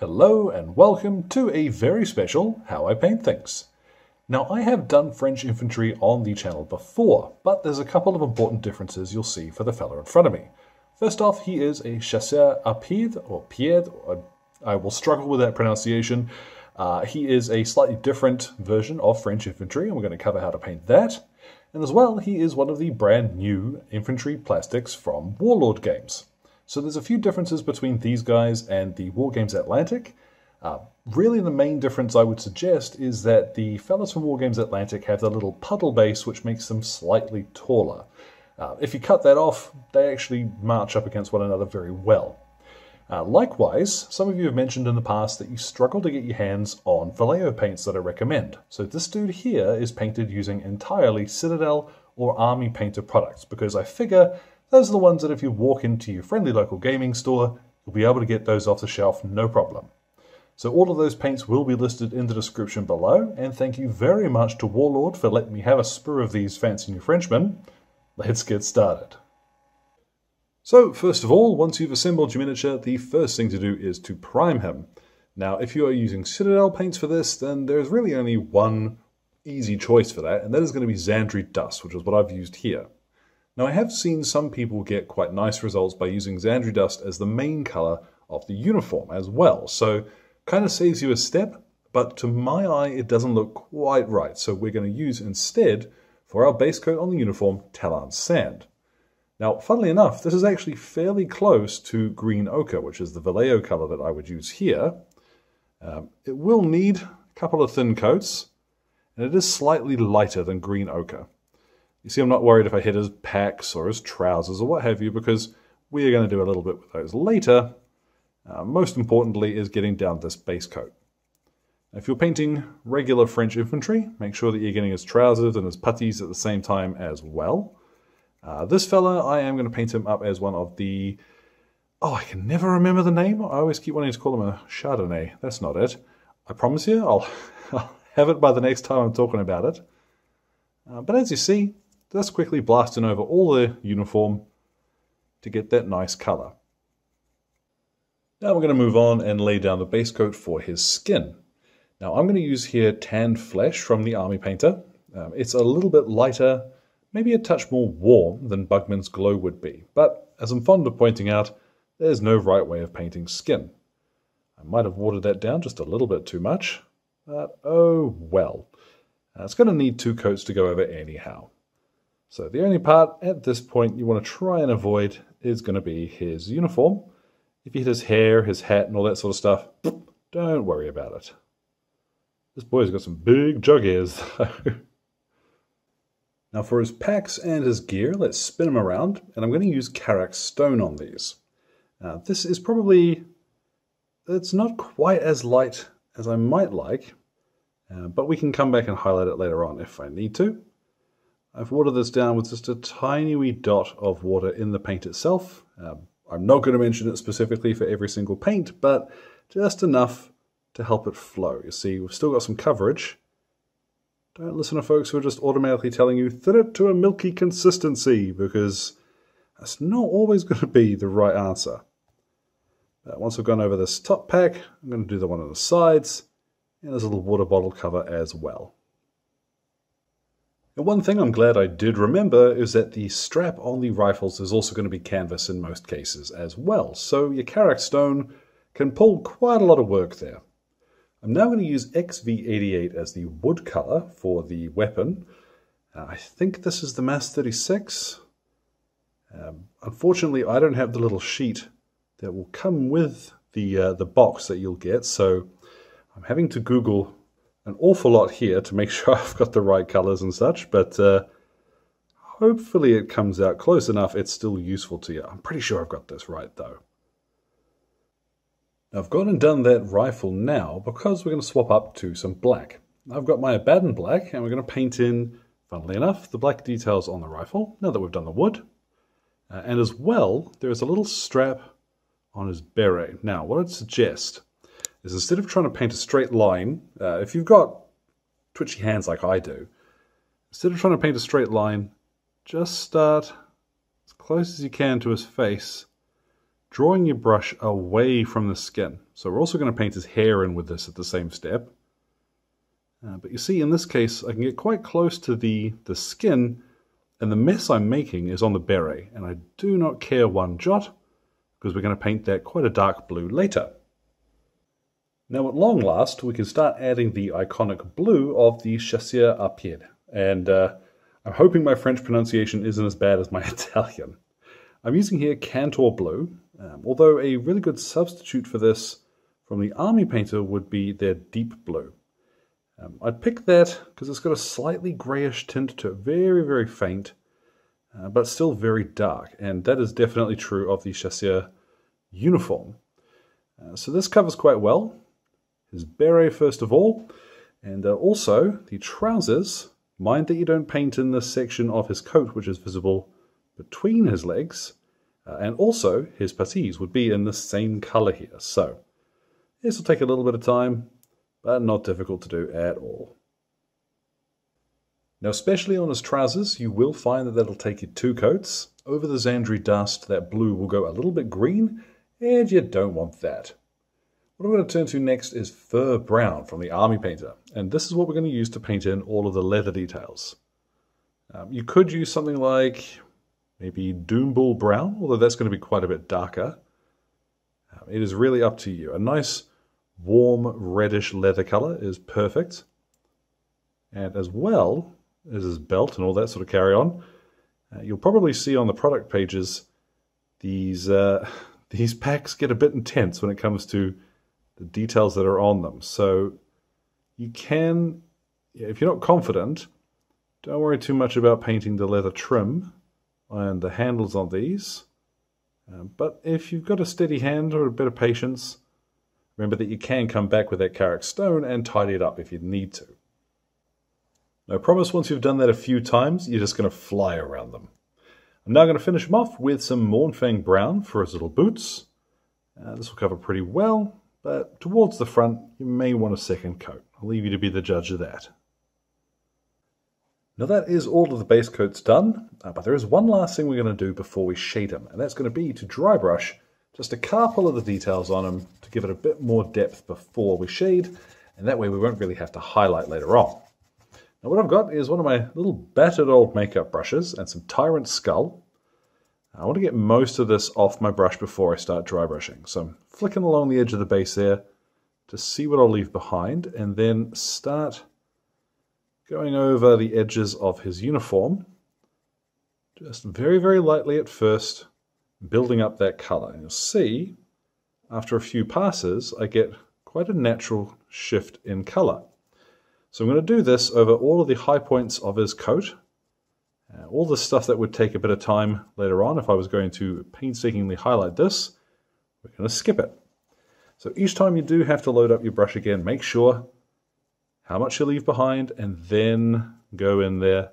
Hello and welcome to a very special How I Paint Things. Now I have done French infantry on the channel before, but there's a couple of important differences you'll see for the fellow in front of me. First off, he is a chasseur à pied, or pied, I will struggle with that pronunciation. Uh, he is a slightly different version of French infantry, and we're going to cover how to paint that. And as well, he is one of the brand new infantry plastics from Warlord games. So there's a few differences between these guys and the Wargames Atlantic. Uh, really, the main difference I would suggest is that the fellas from Wargames Atlantic have the little puddle base, which makes them slightly taller. Uh, if you cut that off, they actually march up against one another very well. Uh, likewise, some of you have mentioned in the past that you struggle to get your hands on Vallejo paints that I recommend. So this dude here is painted using entirely Citadel or Army Painter products because I figure those are the ones that if you walk into your friendly local gaming store, you'll be able to get those off the shelf no problem. So all of those paints will be listed in the description below, and thank you very much to Warlord for letting me have a spur of these fancy new Frenchmen. Let's get started. So first of all, once you've assembled your miniature, the first thing to do is to prime him. Now, if you are using Citadel paints for this, then there's really only one easy choice for that, and that is going to be Zandri Dust, which is what I've used here. Now I have seen some people get quite nice results by using Zandri Dust as the main color of the uniform as well. So kind of saves you a step, but to my eye it doesn't look quite right. So we're going to use instead, for our base coat on the uniform, Tallarn Sand. Now, funnily enough, this is actually fairly close to green ochre, which is the Vallejo color that I would use here. Um, it will need a couple of thin coats, and it is slightly lighter than green ochre. You see, I'm not worried if I hit his packs or his trousers or what have you, because we are going to do a little bit with those later. Uh, most importantly is getting down this base coat. If you're painting regular French infantry, make sure that you're getting his trousers and his puttees at the same time as well. Uh, this fella, I am going to paint him up as one of the... Oh, I can never remember the name. I always keep wanting to call him a Chardonnay. That's not it. I promise you, I'll, I'll have it by the next time I'm talking about it. Uh, but as you see, just quickly blasting over all the uniform to get that nice color. Now we're going to move on and lay down the base coat for his skin. Now I'm going to use here tanned flesh from the Army Painter. Um, it's a little bit lighter, maybe a touch more warm than Bugman's Glow would be, but as I'm fond of pointing out, there's no right way of painting skin. I might have watered that down just a little bit too much, but oh well. Uh, it's going to need two coats to go over anyhow. So the only part at this point you want to try and avoid is going to be his uniform. If you hit his hair, his hat, and all that sort of stuff, don't worry about it. This boy's got some big jug ears, though. now for his packs and his gear, let's spin him around, and I'm going to use Karak stone on these. This is probably, it's not quite as light as I might like, uh, but we can come back and highlight it later on if I need to. I've watered this down with just a tiny wee dot of water in the paint itself. Um, I'm not going to mention it specifically for every single paint, but just enough to help it flow. You see, we've still got some coverage. Don't listen to folks who are just automatically telling you, thin it to a milky consistency, because that's not always going to be the right answer. But once I've gone over this top pack, I'm going to do the one on the sides, and there's a little water bottle cover as well. And one thing I'm glad I did remember is that the strap on the rifles is also going to be canvas in most cases as well, so your Karak stone can pull quite a lot of work there. I'm now going to use XV88 as the wood color for the weapon. Uh, I think this is the MAS 36. Um, unfortunately, I don't have the little sheet that will come with the, uh, the box that you'll get, so I'm having to Google an awful lot here to make sure I've got the right colors and such, but uh, hopefully it comes out close enough it's still useful to you. I'm pretty sure I've got this right though. I've gone and done that rifle now because we're going to swap up to some black. I've got my Abaddon black and we're going to paint in, funnily enough, the black details on the rifle now that we've done the wood. Uh, and as well, there's a little strap on his beret. Now, what I'd suggest is instead of trying to paint a straight line, uh, if you've got twitchy hands like I do, instead of trying to paint a straight line, just start as close as you can to his face drawing your brush away from the skin. So we're also going to paint his hair in with this at the same step. Uh, but you see, in this case, I can get quite close to the, the skin, and the mess I'm making is on the beret, and I do not care one jot, because we're going to paint that quite a dark blue later. Now at long last, we can start adding the iconic blue of the Chasseur à Pied, and uh, I'm hoping my French pronunciation isn't as bad as my Italian. I'm using here Kantor Blue, um, although a really good substitute for this from the Army Painter would be their Deep Blue. Um, I'd pick that because it's got a slightly greyish tint to it, very, very faint, uh, but still very dark. And that is definitely true of the Chasseur uniform. Uh, so this covers quite well. His beret, first of all, and uh, also the trousers. Mind that you don't paint in this section of his coat, which is visible between his legs. Uh, and also, his puttees would be in the same color here. So, this will take a little bit of time, but not difficult to do at all. Now, especially on his trousers, you will find that that'll take you two coats. Over the Zandri dust, that blue will go a little bit green, and you don't want that. What I'm going to turn to next is Fur Brown from the Army Painter, and this is what we're going to use to paint in all of the leather details. Um, you could use something like maybe Doombull Brown, although that's going to be quite a bit darker. Um, it is really up to you. A nice warm reddish leather color is perfect. And as well as his belt and all that sort of carry on, uh, you'll probably see on the product pages these uh, these packs get a bit intense when it comes to the details that are on them. So you can, if you're not confident, don't worry too much about painting the leather trim and the handles on these. Um, but if you've got a steady hand or a bit of patience, remember that you can come back with that Karak stone and tidy it up if you need to. I promise once you've done that a few times, you're just going to fly around them. I'm now going to finish them off with some Mournfang Brown for his little boots. Uh, this will cover pretty well, but towards the front, you may want a second coat. I'll leave you to be the judge of that. Now that is all of the base coats done, uh, but there is one last thing we're going to do before we shade them, and that's going to be to dry brush just a couple of the details on them to give it a bit more depth before we shade, and that way we won't really have to highlight later on. Now what I've got is one of my little battered old makeup brushes and some Tyrant Skull. I want to get most of this off my brush before I start dry brushing, so I'm flicking along the edge of the base there to see what I'll leave behind, and then start going over the edges of his uniform, just very, very lightly at first, building up that color. And you'll see, after a few passes, I get quite a natural shift in color. So I'm going to do this over all of the high points of his coat. Uh, all the stuff that would take a bit of time later on if I was going to painstakingly highlight this, we're going to skip it. So each time you do have to load up your brush again, make sure how much you leave behind, and then go in there.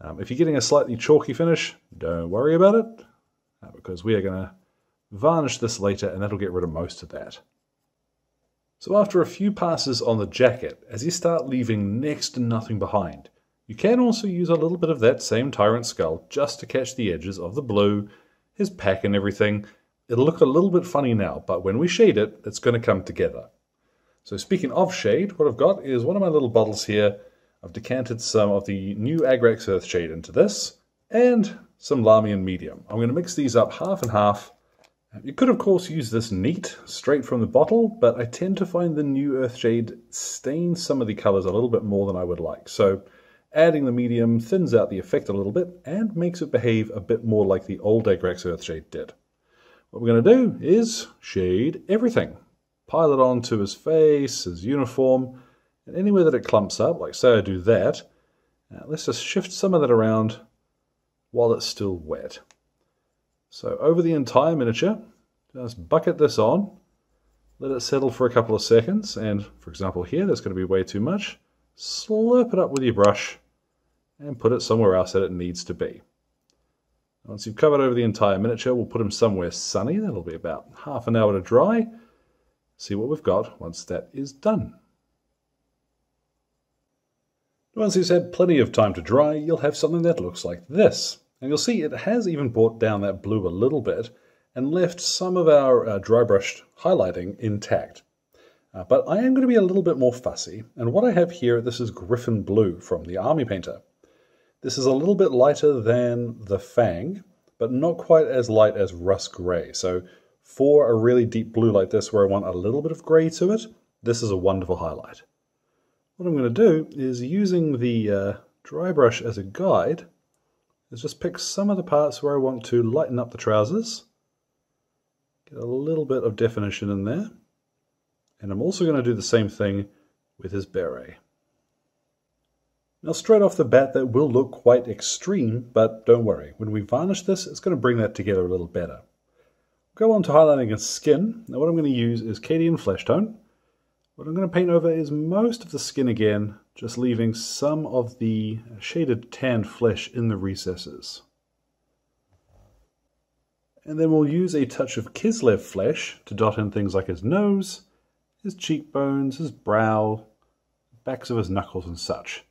Um, if you're getting a slightly chalky finish, don't worry about it, uh, because we are going to varnish this later, and that'll get rid of most of that. So after a few passes on the jacket, as you start leaving next to nothing behind, you can also use a little bit of that same Tyrant Skull just to catch the edges of the blue, his pack and everything. It'll look a little bit funny now, but when we shade it, it's going to come together. So speaking of shade, what I've got is one of my little bottles here. I've decanted some of the new Agrax Earth shade into this, and some Lahmian Medium. I'm going to mix these up half and half. You could, of course, use this neat, straight from the bottle, but I tend to find the new Earth Shade stains some of the colors a little bit more than I would like. So adding the medium thins out the effect a little bit and makes it behave a bit more like the old Agrax Earth Shade did. What we're going to do is shade everything pile it onto his face, his uniform, and anywhere that it clumps up, like say I do that, uh, let's just shift some of that around while it's still wet. So over the entire miniature, just bucket this on, let it settle for a couple of seconds, and for example here, that's going to be way too much. Slurp it up with your brush and put it somewhere else that it needs to be. Once you've covered over the entire miniature, we'll put them somewhere sunny. That'll be about half an hour to dry see what we've got once that is done. Once he's had plenty of time to dry, you'll have something that looks like this. And you'll see it has even brought down that blue a little bit, and left some of our uh, dry brushed highlighting intact. Uh, but I am going to be a little bit more fussy, and what I have here, this is Griffon Blue from the Army Painter. This is a little bit lighter than the Fang, but not quite as light as Russ Grey. So for a really deep blue like this where I want a little bit of grey to it, this is a wonderful highlight. What I'm going to do is using the uh, dry brush as a guide, is just pick some of the parts where I want to lighten up the trousers, get a little bit of definition in there, and I'm also going to do the same thing with his beret. Now straight off the bat that will look quite extreme, but don't worry, when we varnish this it's going to bring that together a little better. Go on to highlighting his skin. Now what I'm going to use is Cadian Flesh Tone. What I'm going to paint over is most of the skin again, just leaving some of the shaded tanned flesh in the recesses. And then we'll use a touch of Kislev flesh to dot in things like his nose, his cheekbones, his brow, backs of his knuckles and such.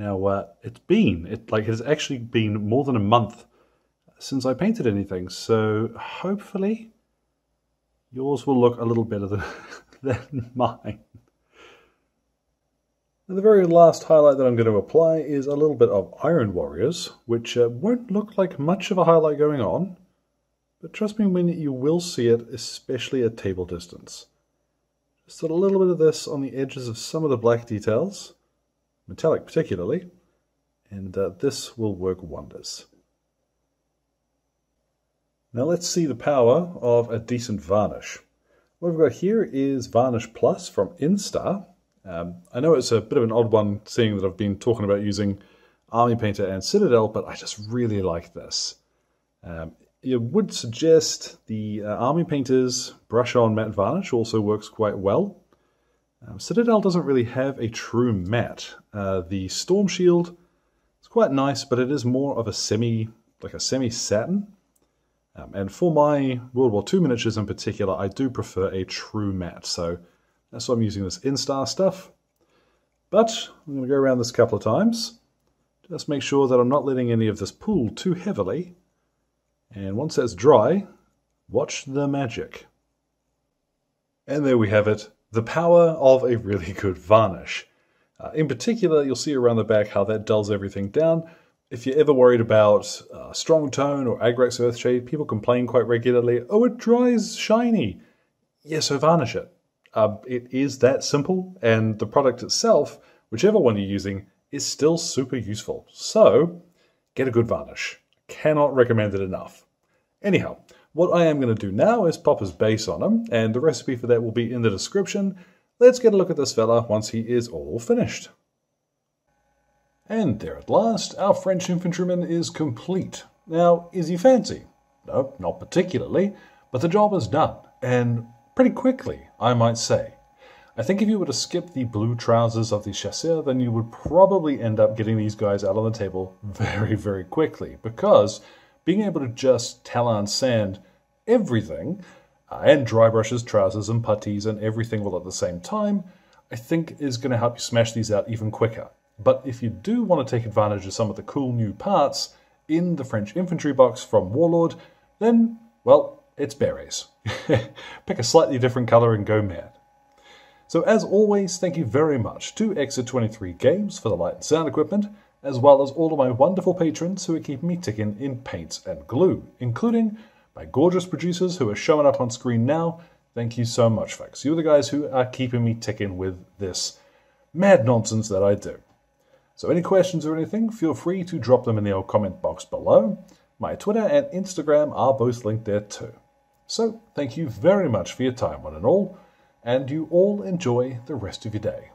Now, uh, it's been, it like has actually been more than a month since I painted anything, so hopefully yours will look a little better than, than mine. And the very last highlight that I'm going to apply is a little bit of Iron Warriors, which uh, won't look like much of a highlight going on, but trust me when you will see it, especially at table distance. Just a little bit of this on the edges of some of the black details, metallic particularly, and uh, this will work wonders. Now let's see the power of a decent varnish. What we've got here is Varnish Plus from Instar. Um, I know it's a bit of an odd one seeing that I've been talking about using Army Painter and Citadel, but I just really like this. Um, would suggest the uh, Army Painter's brush on matte varnish also works quite well. Um, Citadel doesn't really have a true matte. Uh, the Stormshield is quite nice, but it is more of a semi, like a semi-satin. Um, and for my World War II miniatures in particular, I do prefer a true matte. So that's why I'm using this Instar stuff. But I'm going to go around this a couple of times. Just make sure that I'm not letting any of this pool too heavily. And once that's dry, watch the magic. And there we have it, the power of a really good varnish. Uh, in particular, you'll see around the back how that dulls everything down. If you're ever worried about uh, strong tone or Agrax Earthshade, people complain quite regularly, oh, it dries shiny. Yeah, so varnish it. Uh, it is that simple, and the product itself, whichever one you're using, is still super useful. So, get a good varnish. Cannot recommend it enough. Anyhow, what I am going to do now is pop his base on him, and the recipe for that will be in the description. Let's get a look at this fella once he is all finished. And there at last, our French infantryman is complete. Now, is he fancy? No, not particularly, but the job is done, and pretty quickly, I might say. I think if you were to skip the blue trousers of the chasseur, then you would probably end up getting these guys out on the table very, very quickly, because being able to just Tallarn sand everything, uh, and dry brushes, trousers, and puttees, and everything all at the same time, I think is going to help you smash these out even quicker. But if you do want to take advantage of some of the cool new parts in the French infantry box from Warlord, then, well, it's berets. Pick a slightly different color and go mad. So as always, thank you very much to Exit 23 Games for the light and sound equipment, as well as all of my wonderful patrons who are keeping me ticking in paints and glue, including my gorgeous producers who are showing up on screen now. Thank you so much, folks. You're the guys who are keeping me ticking with this mad nonsense that I do. So any questions or anything, feel free to drop them in the old comment box below. My Twitter and Instagram are both linked there too. So thank you very much for your time, one and all, and you all enjoy the rest of your day.